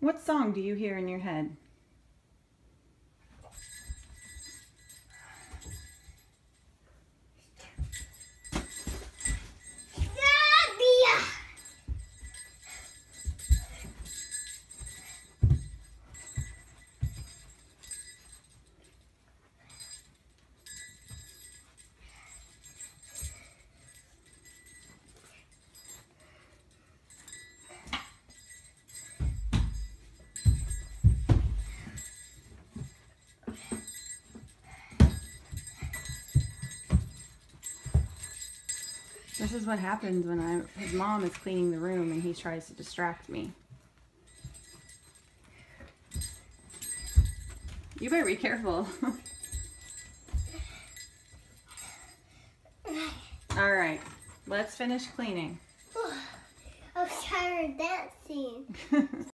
What song do you hear in your head? This is what happens when I his mom is cleaning the room and he tries to distract me. You better be careful. All right, let's finish cleaning. Oh, I was tired of dancing.